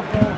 yourself.